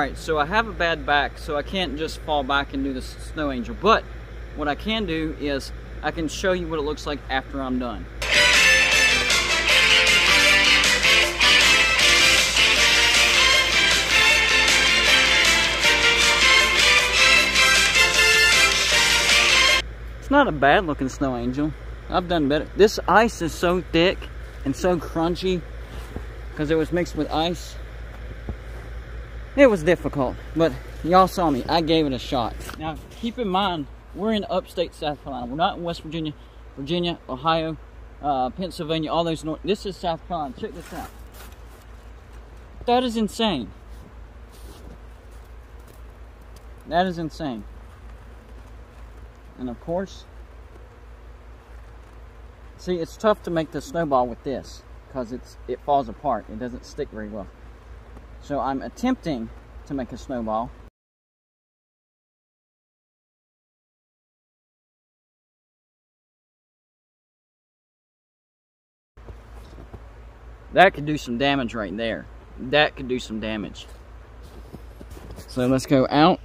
All right, so I have a bad back, so I can't just fall back and do the snow angel. But what I can do is I can show you what it looks like after I'm done. It's not a bad looking snow angel. I've done better. This ice is so thick and so crunchy because it was mixed with ice. It was difficult, but y'all saw me. I gave it a shot. Now, keep in mind, we're in upstate South Carolina. We're not in West Virginia, Virginia, Ohio, uh, Pennsylvania, all those north. This is South Carolina. Check this out. That is insane. That is insane. And of course, see, it's tough to make the snowball with this because it's it falls apart. It doesn't stick very well. So I'm attempting to make a snowball. That could do some damage right there. That could do some damage. So let's go out.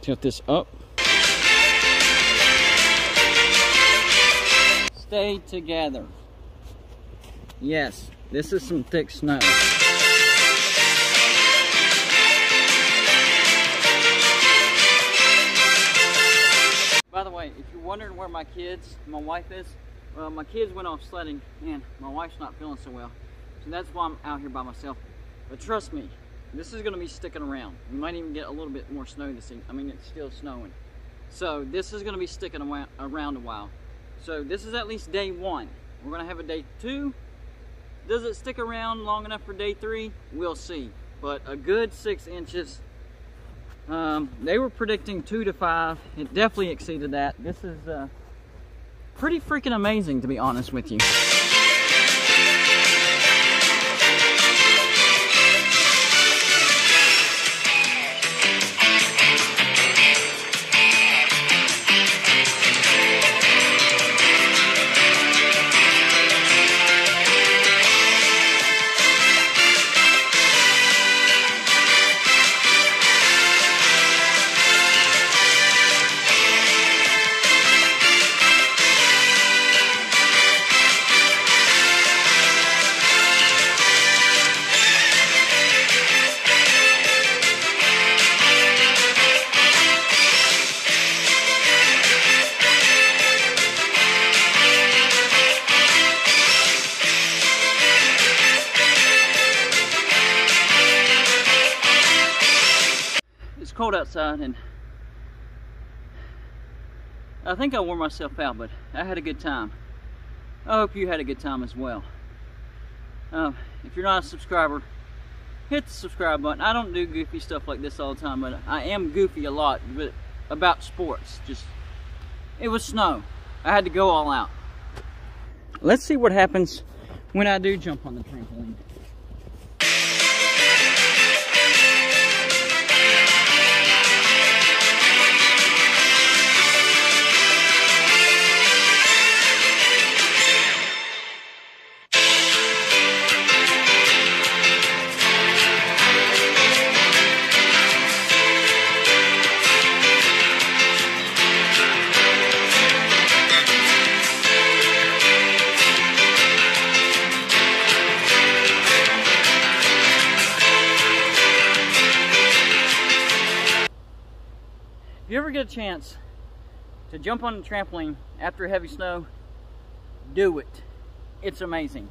Tilt this up. Stay together. Yes, this is some thick snow. By the way, if you're wondering where my kids, my wife is, well, my kids went off sledding and my wife's not feeling so well. So that's why I'm out here by myself. But trust me, this is gonna be sticking around. We might even get a little bit more snow this evening. I mean, it's still snowing. So this is gonna be sticking around a while. So this is at least day one. We're gonna have a day two. Does it stick around long enough for day three? We'll see. But a good six inches. Um, they were predicting two to five. It definitely exceeded that. This is uh, pretty freaking amazing, to be honest with you. Cold outside and I think I wore myself out, but I had a good time. I hope you had a good time as well. Uh, if you're not a subscriber, hit the subscribe button. I don't do goofy stuff like this all the time, but I am goofy a lot but about sports. Just, it was snow. I had to go all out. Let's see what happens when I do jump on the trampoline. Ever get a chance to jump on a trampoline after heavy snow, do it. It's amazing.